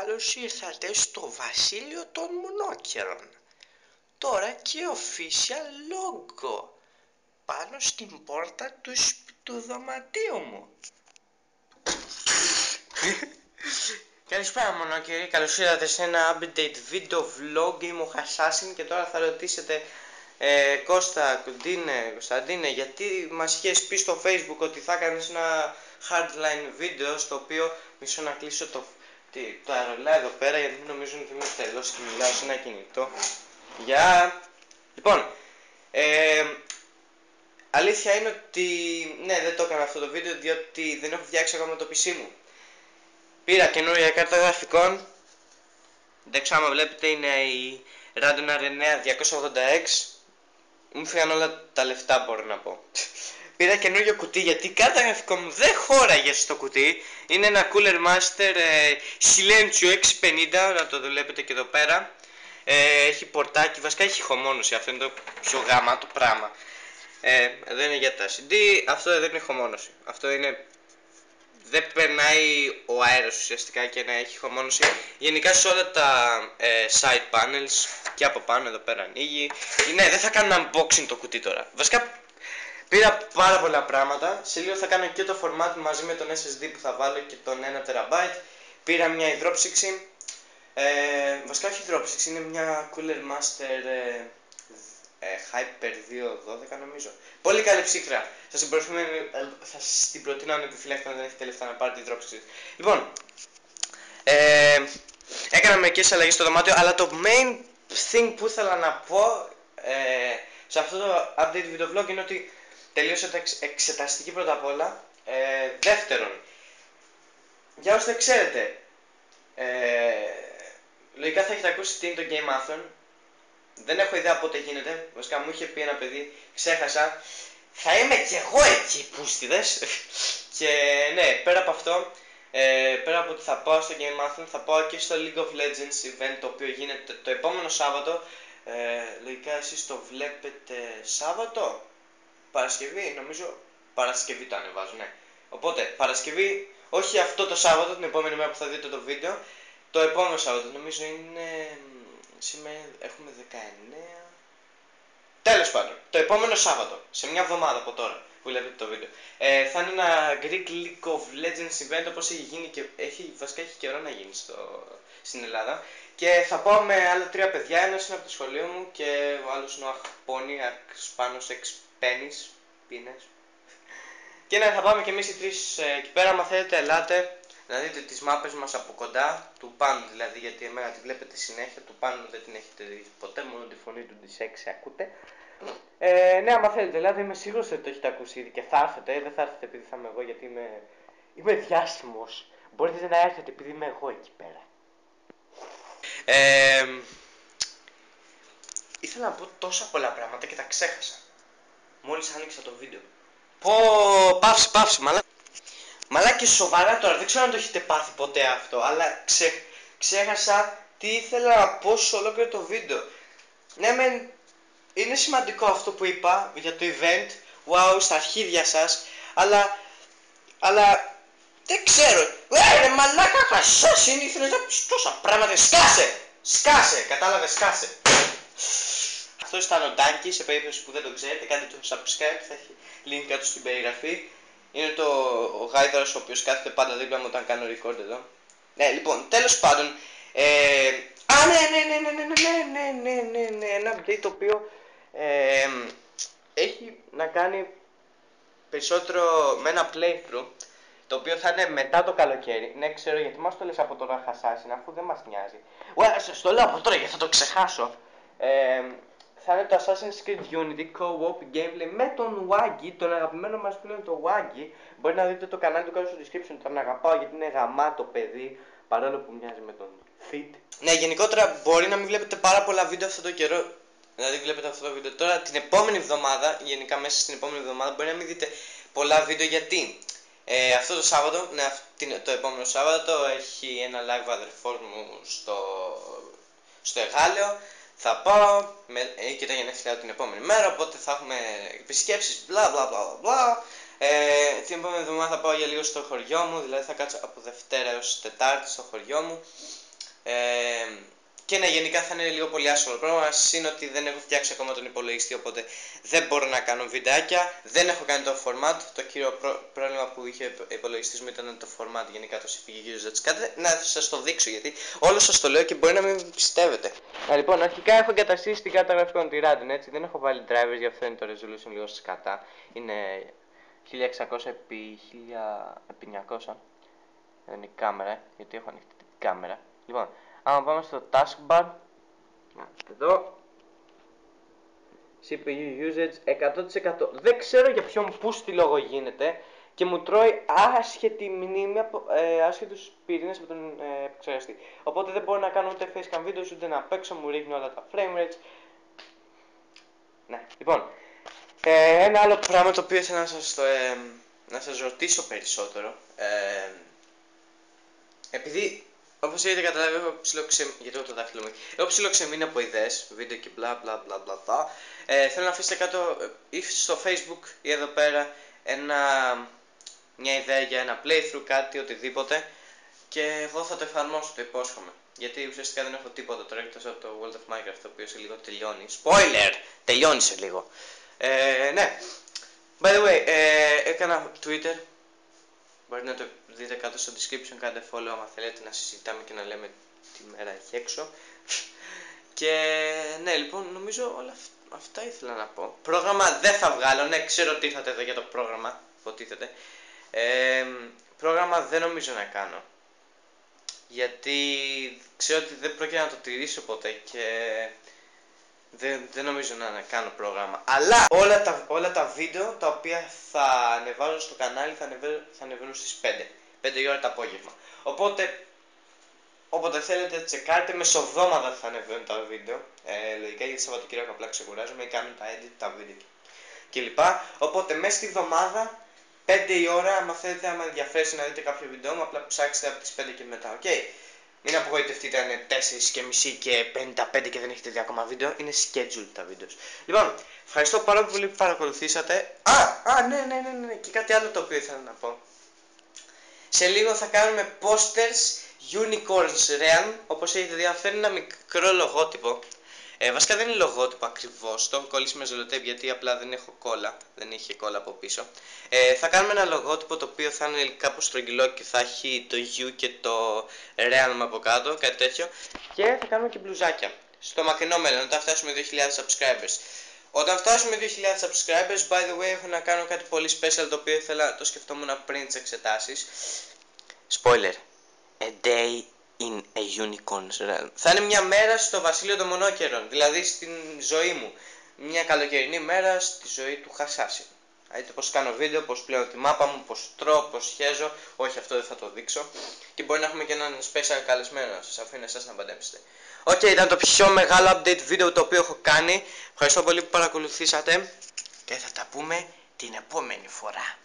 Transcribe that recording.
Καλώς ήρθατε στο βασίλειο των μονόκερων. Τώρα και official logo πάνω στην πόρτα του, του δωματίου μου. Καλησπέρα μονόκεροι, καλώς ήρθατε σε ένα update video vlog. Είμαι ο Χασάσιν και τώρα θα ρωτήσετε ε, Κώστα, Κοντίνε, Κωνσταντίνε, γιατί μας είχες πει στο facebook ότι θα κάνεις ένα hardline βίντεο στο οποίο μισό να κλείσω το τι, το αερολά εδώ πέρα γιατί μην νομίζουν ότι είμαι τελώς και μιλάω σε ένα κινητό. Γεια! Λοιπόν, ε, αλήθεια είναι ότι ναι δεν το έκανα αυτό το βίντεο διότι δεν έχω φτιάξει ακόμα το PC μου. Πήρα καινούρια κάρτα γραφικών. Δεν ξέρω άμα βλέπετε είναι η Radeon R9 280X. Μου φύγαν όλα τα λεφτά μπορώ να πω πήρα καινούριο κουτί γιατί η κάρτα γραφικό μου δεν χώραγε στο κουτί. Είναι ένα Cooler Master ε, Silencio 650, να το βλέπετε και εδώ πέρα. Ε, έχει πορτάκι, βασικά έχει χωμόνωση, αυτό είναι το πιο γάμα το πράγμα. Ε, δεν είναι για τα CD, αυτό δεν είναι χωμόνωση. Αυτό είναι δεν περνάει ο αέρας ουσιαστικά και να έχει χωμόνωση. Γενικά σε όλα τα ε, side panels και από πάνω εδώ πέρα ανοίγει. Ναι, δεν θα κάνω unboxing το κουτί τώρα. Βασικά Πήρα πάρα πολλά πράγματα. Σε λίγο θα κάνω και το format μαζί με τον SSD που θα βάλω και τον 1 TB. Πήρα μια υδρόψυξη. Ε, βασικά όχι υδρόψυξη, είναι μια Cooler Master ε, ε, Hyper 212 νομίζω. Πολύ καλή ψύχρα. Θα την, θα την προτείνω αν επιφυλάξετε αν δεν έχετε λεφτά να πάρετε υδρόψυξη. Λοιπόν, ε, έκανα μερικές αλλαγές στο δωμάτιο, αλλά το main thing που ήθελα να πω ε, σε αυτό το update video vlog είναι ότι τελείωσε το εξεταστική πρώτα απ' όλα. Ε, δεύτερον, για όσοι δεν ξέρετε, ε, λογικά θα έχετε ακούσει τι είναι το Game Athon. Δεν έχω ιδέα πότε γίνεται. Βασικά μου είχε πει ένα παιδί, ξέχασα. Θα είμαι κι εγώ εκεί, πούστιδες. και ναι, πέρα από αυτό, ε, πέρα από ότι θα πάω στο Game Athon, θα πάω και στο League of Legends event το οποίο γίνεται το επόμενο Σάββατο. Ε, λογικά εσείς το βλέπετε Σάββατο; Παρασκευή, νομίζω Παρασκευή το ανεβάζω, ναι. Οπότε, Παρασκευή, όχι αυτό το Σάββατο, την επόμενη μέρα που θα δείτε το βίντεο, το επόμενο Σάββατο, νομίζω είναι, σήμερα έχουμε 19, τέλος πάντων, το επόμενο Σάββατο, σε μια εβδομάδα από τώρα που βλέπετε το βίντεο, ε, θα είναι ένα Greek League of Legends event όπως έχει γίνει και έχει, βασικά έχει καιρό να γίνει στο, στην Ελλάδα. Και θα πάω με άλλα τρία παιδιά, ένας είναι από το σχολείο μου και ο άλλος είναι ο Αχπόνι, Σπάνος Πένις, πίνες. Και ναι, θα πάμε και εμείς οι τρεις ε, εκεί πέρα, αν θέλετε ελάτε να δείτε τις μάπες μας από κοντά, του πάνω δηλαδή, γιατί εμένα τη βλέπετε συνέχεια, του πάνω δεν την έχετε δει ποτέ, μόνο τη φωνή του τις 6 ακούτε. Ε, ναι, άμα θέλετε, δηλαδή είμαι σίγουρος ότι το έχετε ακούσει ήδη και θα έρθετε, ε, δεν θα έρθετε επειδή θα είμαι εγώ, γιατί είμαι, είμαι διάσημος. Μπορείτε να έρθετε επειδή είμαι εγώ εκεί πέρα. Ε, ήθελα να πω τόσα πολλά πράγματα και τα ξέχασα μόλις άνοιξα το βίντεο. Πω, πάυση, πάυση, μαλά. Μαλά και σοβαρά τώρα, δεν ξέρω αν το έχετε πάθει ποτέ αυτό, αλλά ξε, ξέχασα τι ήθελα να πω σε ολόκληρο το βίντεο. Ναι, μεν, είναι σημαντικό αυτό που είπα για το event, wow, στα αρχίδια σας, αλλά, αλλά, δεν ξέρω, ε, μαλάκα χασάς είναι, ήθελες να πεις τόσα πράγματα, σκάσε, σκάσε, κατάλαβες, σκάσε. Αυτό ήταν ο Ντάνκι, σε περίπτωση που δεν το ξέρετε, κάντε το subscribe, θα έχει link κάτω στην περιγραφή. Είναι το ο γάιδαρος ο οποίος κάθεται πάντα δίπλα μου όταν κάνω record εδώ. Ναι, λοιπόν, τέλος πάντων, ε, α, ναι, ναι, ναι, ναι, ναι, ναι, ναι, ναι, ναι, ναι, ένα update το οποίο ε, έχει να κάνει περισσότερο με ένα playthrough το οποίο θα είναι μετά το καλοκαίρι. Ναι, ξέρω γιατί μας το λες από τώρα χασάσιν αφού δεν μας νοιάζει. Well, σας το λέω από τώρα γιατί θα το ξεχάσω. Ε, θα είναι το Assassin's Creed Unity Co-op Gameplay με τον Waggy, τον αγαπημένο μας φίλο το Waggy. Μπορεί να δείτε το κανάλι του κάτω στο description, τον αγαπάω γιατί είναι γαμάτο παιδί, παρόλο που μοιάζει με τον Fit. Ναι, γενικότερα μπορεί να μην βλέπετε πάρα πολλά βίντεο αυτό το καιρό, δηλαδή βλέπετε αυτό το βίντεο τώρα την επόμενη εβδομάδα, γενικά μέσα στην επόμενη εβδομάδα μπορεί να μην δείτε πολλά βίντεο γιατί ε, αυτό το Σάββατο, ναι, το επόμενο Σάββατο έχει ένα live αδερφός μου στο, στο Εγάλεο θα πάω με, ε, και τα γενέθλιά την επόμενη μέρα, οπότε θα έχουμε επισκέψεις, μπλα μπλα μπλα μπλα. Ε, την επόμενη εβδομάδα θα πάω για λίγο στο χωριό μου, δηλαδή θα κάτσω από Δευτέρα έως Τετάρτη στο χωριό μου. Ε, και ναι, γενικά θα είναι λίγο πολύ άσχολο. πρόβλημα είναι ότι δεν έχω φτιάξει ακόμα τον υπολογιστή, οπότε δεν μπορώ να κάνω βιντεάκια. Δεν έχω κάνει το format. Το κύριο πρόβλημα που είχε ο υπολογιστής μου ήταν το format, γενικά το CPU usage. Κάτι να σας το δείξω γιατί όλο σας το λέω και μπορεί να μην πιστεύετε. Α, λοιπόν, αρχικά έχω εγκαταστήσει την κάρτα γραφικών τη Radeon, έτσι. Δεν έχω βάλει drivers, γι' αυτό είναι το resolution λίγο σκατά. Είναι 1600 επί 1900. Δεν είναι η κάμερα, γιατί έχω ανοιχτή την κάμερα. Λοιπόν, άμα πάμε στο taskbar, εδώ, CPU usage 100%. Δεν ξέρω για ποιον πούστη λόγο γίνεται και μου τρώει άσχετη μνήμη από ε, άσχετους πυρήνες από τον ε, επεξεργαστή. Οπότε δεν μπορώ να κάνω ούτε facecam videos ούτε να παίξω, μου ρίχνει όλα τα frame rates. Ναι, λοιπόν, ε, ένα άλλο πράγμα το οποίο ήθελα να σας, το, ε, να σας ρωτήσω περισσότερο. Ε, επειδή, όπως έχετε καταλάβει, έχω ψιλοξεμ... γιατί έχω το δάχτυλο μου. Έχω ψιλοξεμείνει από ιδέες, βίντεο και μπλα μπλα μπλα μπλα μπλα. Ε, θέλω να αφήσετε κάτω ή στο facebook ή εδώ πέρα ένα, μια ιδέα για ένα playthrough, κάτι, οτιδήποτε. Και εγώ θα το εφαρμόσω, το υπόσχομαι. Γιατί ουσιαστικά δεν έχω τίποτα τώρα εκτός από το World of Minecraft, το οποίο σε λίγο τελειώνει. Spoiler! Τελειώνει σε λίγο. Ε, ναι. By the way, ε, έκανα Twitter. Μπορείτε να το δείτε κάτω στο description, κάντε follow άμα θέλετε να συζητάμε και να λέμε τι μέρα έχει έξω. και ναι, λοιπόν, νομίζω όλα αυτά ήθελα να πω. Πρόγραμμα δεν θα βγάλω, ναι, ξέρω τι θα εδώ για το πρόγραμμα, υποτίθεται. Ε, πρόγραμμα δεν νομίζω να κάνω. Γιατί ξέρω ότι δεν πρόκειται να το τηρήσω ποτέ και δεν, δεν νομίζω να κάνω πρόγραμμα. Αλλά όλα τα, όλα τα βίντεο τα οποία θα ανεβάζω στο κανάλι θα ανεβαίνουν, θα ανεβαίνουν στις 5. 5 η ώρα το απόγευμα. Οπότε, όποτε θέλετε τσεκάρτε, μεσοβδόμαδα θα ανεβαίνουν τα βίντεο. Ε, λογικά γιατί Σαββατοκύριακο απλά ξεκουράζομαι ή κάνω τα edit, τα βίντεο κλπ. Οπότε μέσα στη βδομάδα 5 η ώρα, αν θέλετε, άμα ενδιαφέρει να δείτε κάποιο βίντεο μου, απλά ψάξτε από τις 5 και μετά. Okay. Μην απογοητευτείτε αν είναι 4 και μισή και 55 και δεν έχετε δει ακόμα βίντεο. Είναι schedule τα βίντεος. Λοιπόν, ευχαριστώ πάρα πολύ που παρακολουθήσατε. Α, α, ναι, ναι, ναι, ναι, και κάτι άλλο το οποίο ήθελα να πω. Σε λίγο θα κάνουμε posters Unicorns Realm, όπως έχετε δει, φέρνει ένα μικρό λογότυπο ε, βασικά δεν είναι λογότυπο ακριβώς. Το έχω κολλήσει με ζελοτέπ γιατί απλά δεν έχω κόλλα. Δεν είχε κόλλα από πίσω. Ε, θα κάνουμε ένα λογότυπο το οποίο θα είναι κάπως στρογγυλό και θα έχει το U και το Realm από κάτω, κάτι τέτοιο. Και θα κάνουμε και μπλουζάκια. Στο μακρινό μέλλον, όταν φτάσουμε 2.000 subscribers. Όταν φτάσουμε 2.000 subscribers, by the way, έχω να κάνω κάτι πολύ special το οποίο ήθελα, το σκεφτόμουν πριν τις εξετάσεις. Spoiler. A day in a unicorn's realm. Θα είναι μια μέρα στο βασίλειο των μονόκερων, δηλαδή στην ζωή μου. Μια καλοκαιρινή μέρα στη ζωή του Χασάση. Δείτε πως κάνω βίντεο, πως πλένω τη μάπα μου, πως τρώω, πως χέζω. Όχι αυτό δεν θα το δείξω. Και μπορεί να έχουμε και έναν special καλεσμένο να σας αφήνω εσάς να μαντέψετε. OK, okay, ήταν το πιο μεγάλο update βίντεο το οποίο έχω κάνει. Ευχαριστώ πολύ που παρακολουθήσατε και θα τα πούμε την επόμενη φορά.